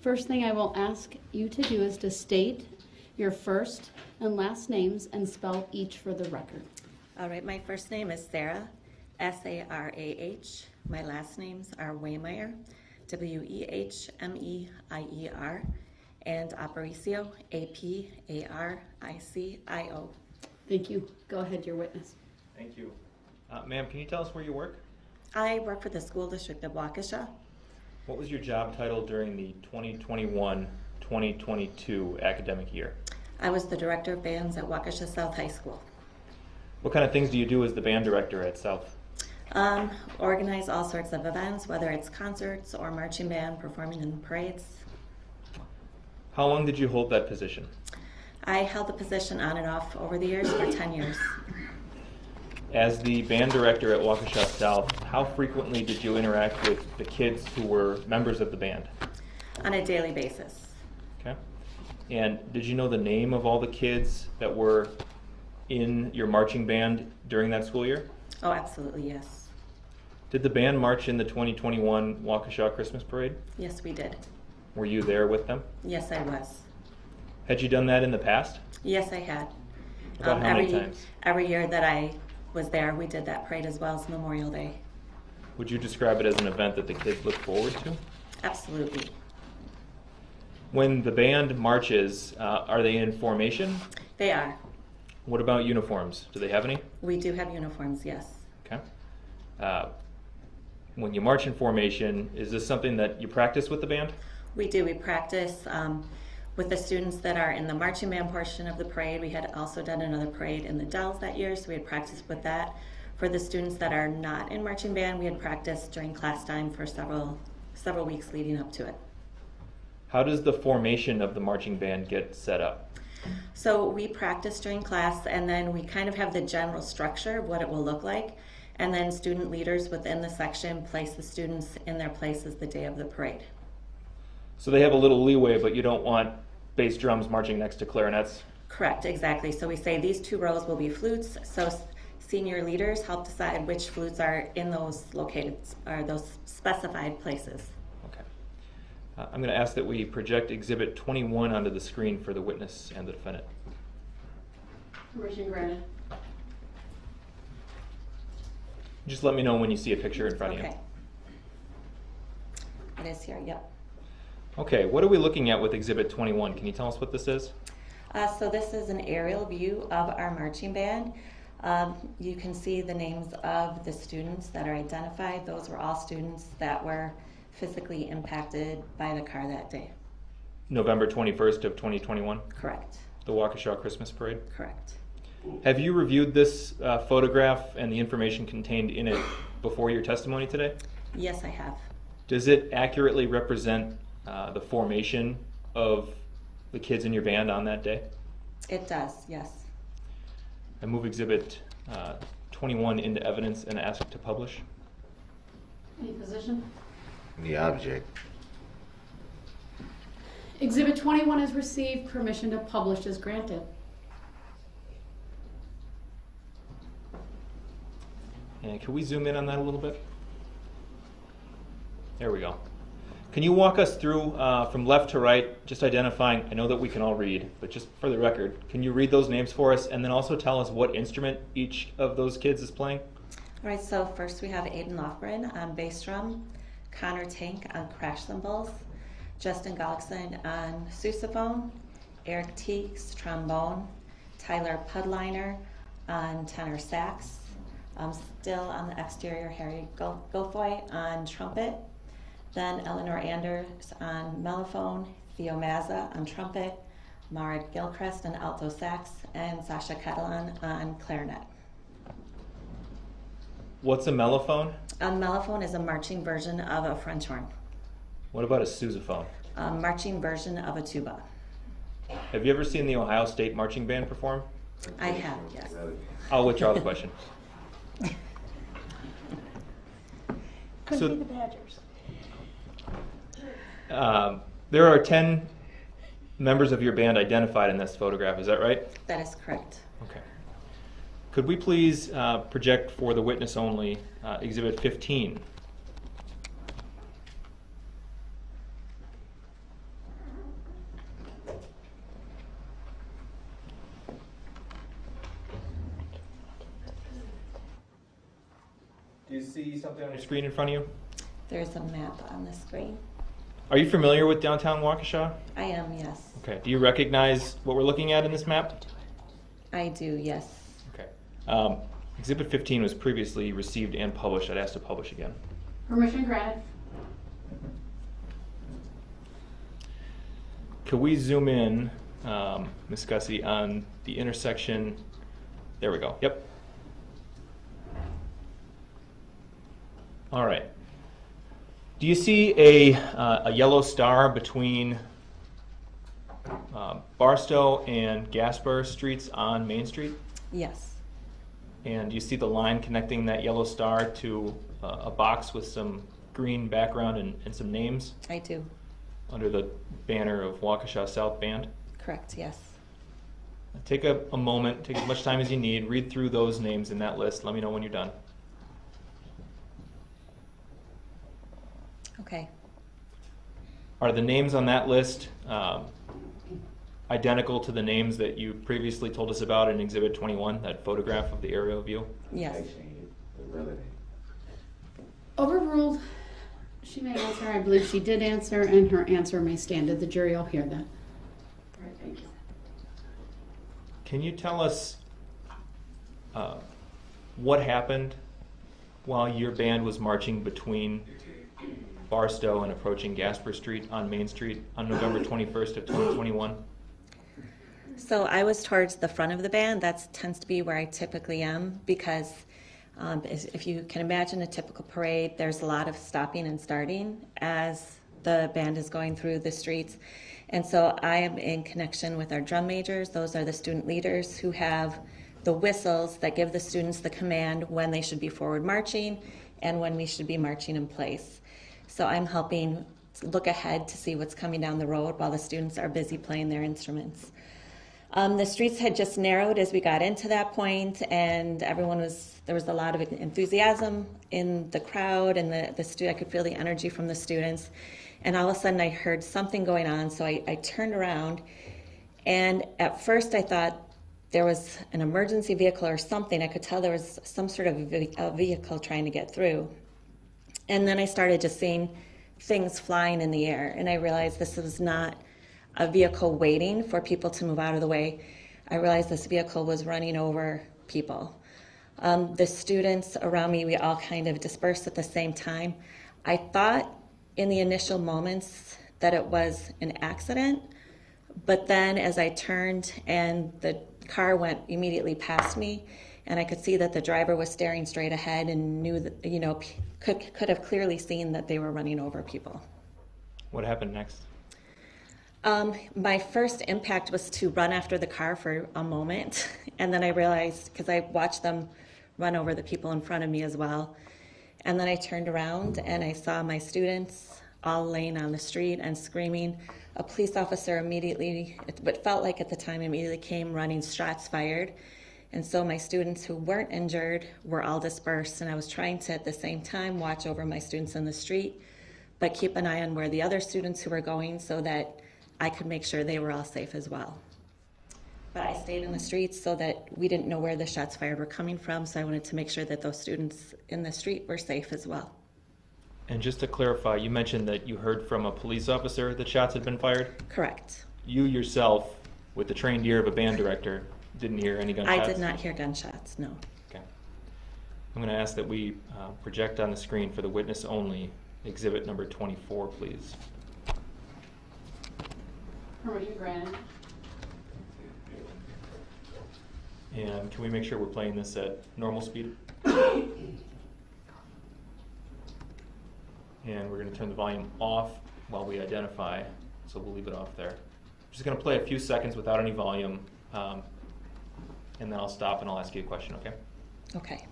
First thing I will ask you to do is to state your first and last names and spell each for the record. All right, my first name is Sarah, S A R A H. My last names are Wehmeier, W E H M E I E R, and Aparicio, A P A R I C I O. Thank you. Go ahead, your witness. Thank you. Uh, ma'am, can you tell us where you work? I work for the School District of Waukesha. What was your job title during the 2021-2022 academic year? I was the Director of Bands at Waukesha South High School. What kind of things do you do as the band director at South? Um, organize all sorts of events, whether it's concerts or marching band performing in parades. How long did you hold that position? I held the position on and off over the years for 10 years. As the band director at Waukesha South, how frequently did you interact with the kids who were members of the band? on a daily basis. Okay. And did you know the name of all the kids that were in your marching band during that school year? Oh, absolutely, yes. Did the band march in the 2021 Waukesha Christmas Parade? Yes, we did. Were you there with them? Yes, I was. Had you done that in the past? Yes, I had. About Um, how many every, times? Every year that I was there, we did that parade as well as Memorial Day. Would you describe it as an event that the kids look forward to? Absolutely. When the band marches, uh, are they in formation? They are. What about uniforms? Do they have any? We do have uniforms, yes. Okay. Uh, when you march in formation, is this something that you practice with the band? We do. We practice um, with the students that are in the marching band portion of the parade. We had also done another parade in the Dells that year, so we had practiced with that. For the students that are not in marching band, we had practiced during class time for several several weeks leading up to it. How does the formation of the marching band get set up? So we practice during class, and then we kind of have the general structure of what it will look like. And then student leaders within the section place the students in their places the day of the parade. So they have a little leeway, but you don't want bass drums marching next to clarinets. Correct, exactly. So we say these two rows will be flutes. So senior leaders help decide which flutes are in those located or those specified places. Okay. Uh, I'm going to ask that we project Exhibit 21 onto the screen for the witness and the defendant. Permission granted. Just let me know when you see a picture in front of you. Okay. you. It is here. Yep. Okay, what are we looking at with Exhibit 21? Can you tell us what this is? Uh, so this is an aerial view of our marching band. Um, you can see the names of the students that are identified. Those were all students that were physically impacted by the car that day. November 21st of 2021, Correct. the Waukesha Christmas Parade. Correct. Have you reviewed this uh, photograph and the information contained in it before your testimony today? Yes, I have. Does it accurately represent uh, the formation of the kids in your band on that day? It does. Yes. I move Exhibit uh, 21 into evidence and ask to publish. Any position? The object. Exhibit 21 has received permission to publish is granted. And can we zoom in on that a little bit? There we go. Can you walk us through uh, from left to right, just identifying? I know that we can all read, but just for the record, can you read those names for us and then also tell us what instrument each of those kids is playing? All right. So first we have Aiden Lofgren on bass drum, Connor Tank on crash cymbals, Justin Gullickson on sousaphone, Eric Teeks trombone, Tyler Pudliner on tenor sax, um, still on the exterior Harry Gofoy on trumpet, then Eleanor Anders on mellophone, Theo Mazza on trumpet, Mara Gilchrist on alto sax, and Sasha Catalan on clarinet. What's a mellophone? A mellophone is a marching version of a French horn, What about a sousaphone? a marching version of a tuba. Have you ever seen the Ohio State Marching Band perform? I have, yes. I'll withdraw the question. Could So- be the Badgers. Um, there are 10 members of your band identified in this photograph, is that right? That is correct. Okay. Could we please uh, project for the witness only uh, Exhibit 15? Do you see something on your screen in front of you? There's a map on the screen. Are you familiar with downtown Waukesha? I am, yes. Okay. Do you recognize what we're looking at in this map? I do, yes. Okay. Um, exhibit 15 was previously received and published. I'd ask to publish again. Permission granted. Could we zoom in, um, Ms. Gussie, on the intersection? There we go. Yep. All right. Do you see a, uh, a yellow star between um, Barstow and Gasper Streets on Main Street? Yes. And do you see the line connecting that yellow star to uh, a box with some green background and, and some names I do. under the banner of Waukesha South Band? Correct, yes. Take a, a moment, take as much time as you need, read through those names in that list. Let me know when you're done. Okay. Are the names on that list um, identical to the names that you previously told us about in Exhibit 21, that photograph of the aerial view? Yes. Overruled. She may answer. I believe she did answer, and her answer may stand. Did the jury all hear that? All right, thank you. Can you tell us uh, what happened while your band was marching between Barstow and approaching Gasper Street on Main Street on November 21st of 2021? So I was towards the front of the band. That tends to be where I typically am because um, if you can imagine a typical parade, there's a lot of stopping and starting as the band is going through the streets. And so I am in connection with our drum majors. Those are the student leaders who have the whistles that give the students the command when they should be forward marching and when we should be marching in place. So I'm helping look ahead to see what's coming down the road while the students are busy playing their instruments. Um, the streets had just narrowed as we got into that point, and everyone was there was a lot of enthusiasm in the crowd, and the the stu- I could feel the energy from the students. And all of a sudden, I heard something going on, so I, I turned around, and at first I thought there was an emergency vehicle or something. I could tell there was some sort of a vehicle trying to get through. And then I started just seeing things flying in the air, and I realized this was not a vehicle waiting for people to move out of the way. I realized this vehicle was running over people. Um, the students around me, we all kind of dispersed at the same time. I thought in the initial moments that it was an accident, but then as I turned and the car went immediately past me, and I could see that the driver was staring straight ahead and knew that, you know, could, could have clearly seen that they were running over people. What happened next? Um, my first impact was to run after the car for a moment, and then I realized because I watched them run over the people in front of me as well. And then I turned around and I saw my students all laying on the street and screaming. A police officer immediately, what felt like at the time, immediately came running, shots fired. And so my students who weren't injured were all dispersed, and I was trying to at the same time watch over my students in the street, but keep an eye on where the other students who were going so that I could make sure they were all safe as well. But I stayed in the streets so that we didn't know where the shots fired were coming from, so I wanted to make sure that those students in the street were safe as well. And just to clarify, you mentioned that you heard from a police officer that shots had been fired. Correct. You yourself, with the trained ear of a band director, didn't hear any gunshots? I did not hear gunshots, no. Okay. I'm going to ask that we uh, project on the screen for the witness only, exhibit number 24, please. Permission granted. And can we make sure we're playing this at normal speed? And we're going to turn the volume off while we identify, so we'll leave it off there. Just going to play a few seconds without any volume, um, and then I'll stop and I'll ask you a question, okay? Okay.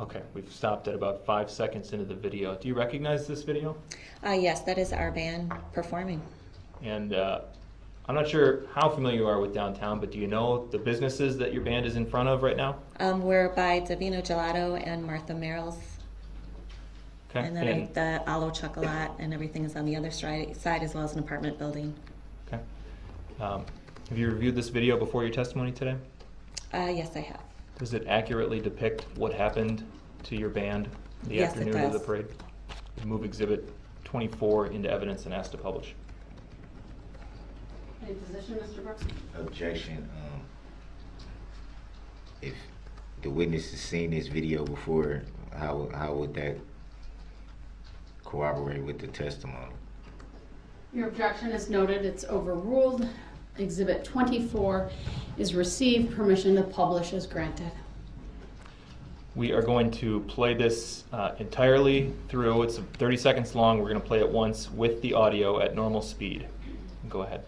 Okay, we've stopped at about five seconds into the video. Do you recognize this video? Uh, yes, that is our band performing. And uh, I'm not sure how familiar you are with downtown, but do you know the businesses that your band is in front of right now? Um, we're by Divino Gelato and Martha Merrell's, Okay. and then I, the Alo Chocolat, and everything is on the other side, side as well as an apartment building. okay. Um, Have you reviewed this video before your testimony today? Uh, yes, I have. Does it accurately depict what happened to your band the Yes, it afternoon of the does. parade? Move exhibit 24 into evidence and ask to publish. Any position, Mr. Brooks? Objection, um, if the witness has seen this video before, how, how would that corroborate with the testimony? Your objection is noted, it's overruled. Exhibit 24 is received, permission to publish is granted. We are going to play this uh, entirely through. It's 30 seconds long. We're going to play it once with the audio at normal speed. Go ahead.